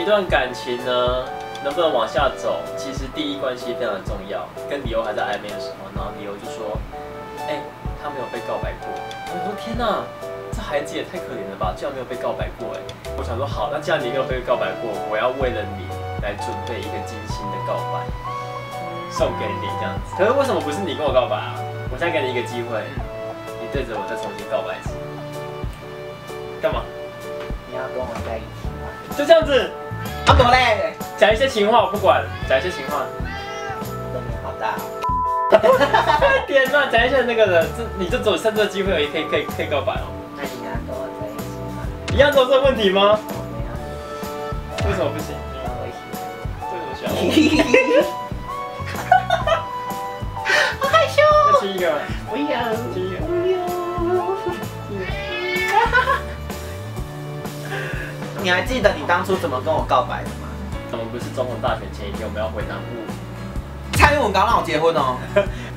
一段感情呢，能不能往下走，其实第一关系非常的重要。跟理由还在暧昧的时候，然后理由就说，哎、他没有被告白过。我说天哪，这孩子也太可怜了吧，居然没有被告白过哎。我想说好，那既然你没有被告白过，我要为了你来准备一个精心的告白，送给你这样子。可是为什么不是你跟我告白啊？我再给你一个机会，你对着我再重新告白一次。干嘛？你要跟我在一起吗？就这样子阿朵嘞，讲一些情话，我不管，讲一些情话。好大哦。快点呐，讲一下那个人，这你就只有趁这个机会而已，可以可以可以告白哦。那你要跟我在一起吗？一样都有这个问题吗？我没有为什么不行？你，因为我喜欢为什么喜欢我？你。好害羞亲一个，不要。你还记得你当初怎么跟我告白的吗？我们不是总统大选前一天，我们要回南部，蔡英文刚让我结婚哦。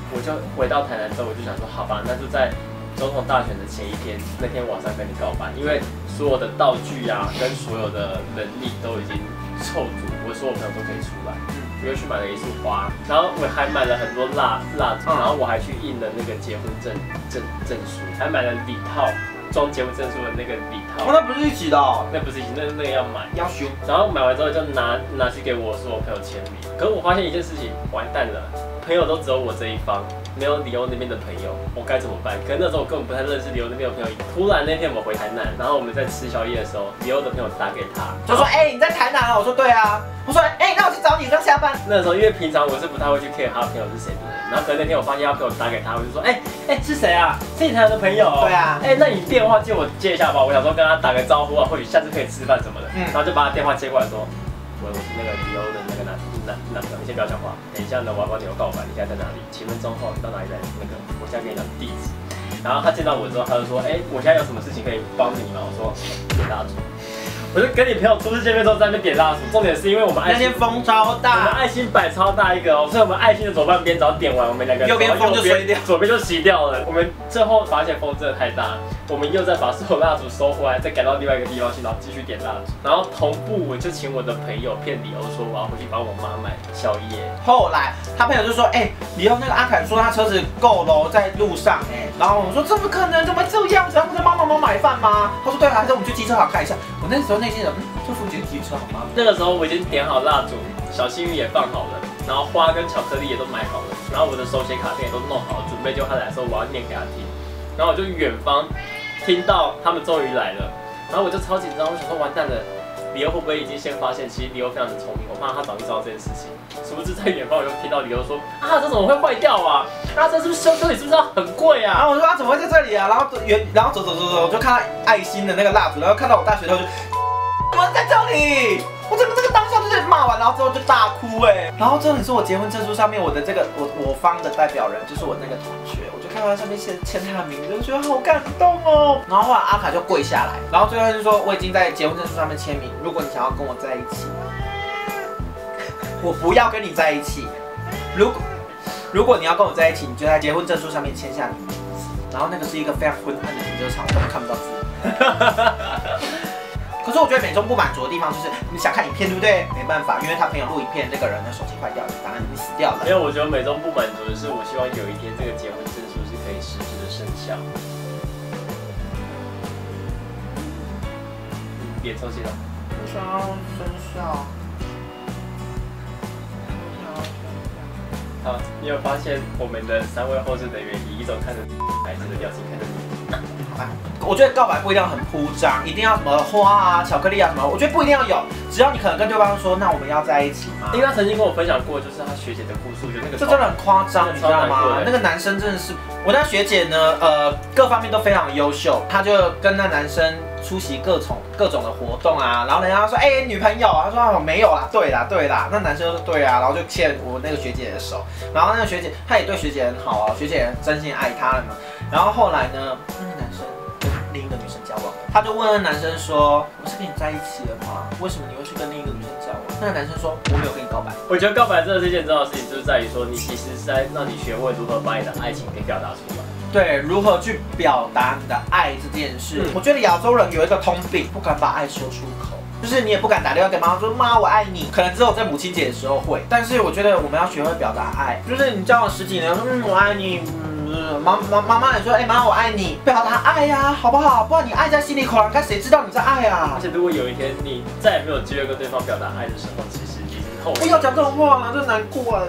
我就回到台南之后，我就想说，好吧，那就在总统大选的前一天，那天晚上跟你告白，因为所有的道具啊，跟所有的能力都已经凑足，我所有朋友都可以出来。我又去买了一束花，然后我还买了很多蜡蜡烛，嗯然后我还去印了那个结婚证证证书，还买了礼套，装结婚证书的那个礼套。哦，那不是一起的哦。那不是一起那那个要买，要修。然后买完之后就拿拿去给我说我朋友签名。可是我发现一件事情，完蛋了，朋友都只有我这一方，没有李欧那边的朋友，我该怎么办？可是那时候我根本不太认识李欧那边的朋友。突然那天我们回台南，然后我们在吃宵夜的时候，李欧的朋友打给他，他说：“哎、你在台南啊？”我说：“对啊。”我说：“哎、那我去找你，刚下班。那时候因为平常我是不太会去 care 他朋友是谁的人，然后可能那天我发现他朋友打给他，我就说：“哎、哎、是谁啊？是你台南的朋友、哦？”对啊哎、那你电话借我借一下吧，我想说跟他打个招呼啊，或许下次可以吃饭什么的。嗯然后就把他电话接过来说：“喂，我是那个迪欧的那个男男男的，你先不要讲话。等一下呢，我要帮你有告白，你现在在哪里？几分钟后你到哪里来？那个我现在给你讲地址。”然后他见到我之后，他就说：“哎、我现在有什么事情可以帮你吗？”我说：“点蜡烛。”我就跟你朋友初次见面之后在那边点蜡烛，重点是因为我们爱心那天风超大我们，爱心摆超大一个哦，所以我们爱心的左半边只要点完，我们两个右边风就吹掉左边就熄掉了。我们最后发现风真的太大，我们又再把所有蜡烛收回来，再赶到另外一个地方去，然后继续点蜡烛。然后同步我就请我的朋友骗理由说我要回去帮我妈买宵夜。后来他朋友就说：“哎、你用那个阿凯说他车子够喽，在路上哎、然后我说：“怎么可能？怎么这样子？他不是帮妈妈买饭吗？”他说：“对啊，还是我们去机车行看一下。”我那时候内心想：“嗯，这附近机车好吗那个时候我已经点好蜡烛，小幸运也放好了，然后花跟巧克力也都买好了，然后我的手写卡片也都弄好了，准备就他来的时候我要念给他听。然后我就远方听到他们终于来了，然后我就超紧张，我想说完蛋了，李欧会不会已经先发现？其实李欧非常的聪明，我怕他早就知道这件事情。殊不知在远方我就听到理由说啊，这怎么会坏掉啊？啊，这是不是修修理是不是要很贵？”然啊？后我说：“啊，怎么会在这里啊？”然后远，然后走走走走，我就看到爱心的那个蜡烛，然后看到我大学头就，怎么在这里？我整个这个当下就是骂完，然后之后就大哭哎。然后重点是我结婚证书上面我的这个我我方的代表人就是我那个同学，我就看到他上面写签他的名字，我觉得好感动哦。然后后来阿卡就跪下来，然后最后就说我已经在结婚证书上面签名，如果你想要跟我在一起，我不要跟你在一起。如果如果你要跟我在一起，你就在结婚证书上面签下你的名字。然后那个是一个非常昏暗的停车场，我根本看不到字。可是我觉得美中不满足的地方就是，你想看影片对不对？没办法，因为他朋友录影片那个人的手机坏掉了，当然你死掉了因。为我觉得美中不满足的是，我希望有一天这个结婚证书是可以实质的生效。别抽筋了。我想要生效。好，你有发现我们的三位候选人员以一种看着孩子的表情看着你？好吧，我觉得告白不一定要很铺张，一定要什么花啊、巧克力啊什么，我觉得不一定要有，只要你可能跟对方说，那我们要在一起吗？因为他曾经跟我分享过，就是他学姐的故事，我觉得那个这真的很夸张，你知道？吗那个男生真的是，我那学姐呢，呃，各方面都非常优秀，她就跟那男生出席各种各种的活动啊，然后人家说，哎、女朋友啊，他说哦没有啊，对啦对啦，那男生就说对啊，然后就牵我那个学姐的手，然后那个学姐她也对学姐很好啊，学姐也真心爱她了嘛，然后后来呢，那个男生跟另一个女生交往，他就问那男生说，我是跟你在一起了吗？为什么你会去跟另一个女生交往？那个男生说，我没有跟你告白。我觉得告白真的是一件重要的事情，就是在于说，你其实是在让你学会如何把你的爱情给表达出来。对，如何去表达你的爱这件事，嗯我觉得亚洲人有一个通病，不敢把爱说出口。就是你也不敢打电话给妈妈说妈我爱你，可能只有在母亲节的时候会。但是我觉得我们要学会表达爱，就是你交往十几年，嗯我爱你，嗯妈妈妈妈也说哎妈我爱你，表达爱呀、好不好？不然你爱在心里口难开，谁知道你在爱啊而？且如果有一天你再也没有机会跟对方表达爱的时候，其实已经后不要讲这种话了，这难过啊。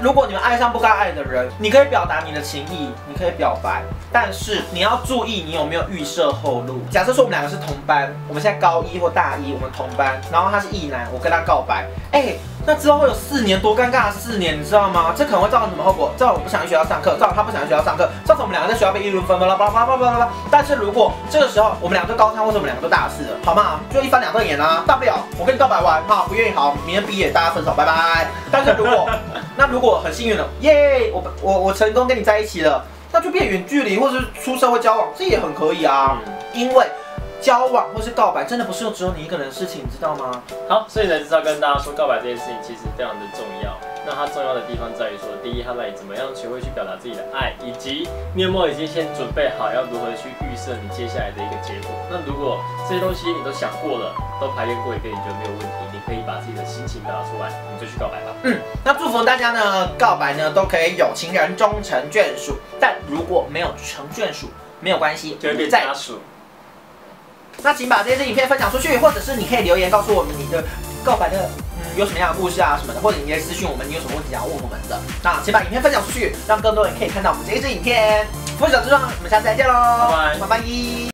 如果你们爱上不该爱的人，你可以表达你的情意，你可以表白，但是你要注意你有没有预设后路。假设说我们两个是同班，我们现在高一或大一，我们同班，然后他是异男，我跟他告白，哎、那之后会有四年多尴尬的四年，你知道吗？这可能会造成什么后果？造成我不想去学校上课，造成他不想去学校上课，造成我们两个在学校被议论纷纷啦，巴拉巴拉巴拉巴拉。但是如果这个时候我们两个都高三，或者我们两个都大四了，好吗？就一翻两瞪眼啊，大不了我跟你告白完，好不愿意好，明天毕业大家分手，拜拜。但是如果 那如果很幸运了，耶，我我我成功跟你在一起了，那就变远距离或者是出社会交往，这也很可以啊。嗯，因为交往或是告白真的不是只有你一个人的事情，你知道吗？好，所以呢，就是要跟大家说，告白这件事情其实非常的重要。那它重要的地方在于说，第一，它让你怎么样学会去表达自己的爱，以及你有没有已经先准备好要如何去预设你接下来的一个结果。那如果这些东西你都想过了，都排练过一遍，你觉得没有问题，你可以把自己的心情表达出来，你就去告白吧。嗯，那祝福大家呢，告白呢都可以有情人终成眷属，但如果没有成眷属，没有关系，就会变在家属。那请把这支影片分享出去，或者是你可以留言告诉我们你的告白的嗯有什么样的故事啊什么的，或者你可以私信我们，你有什么问题想要问我们的。那请把影片分享出去，让更多人可以看到我们这一支影片。分享之后，我们下次再见喽，拜拜拜拜。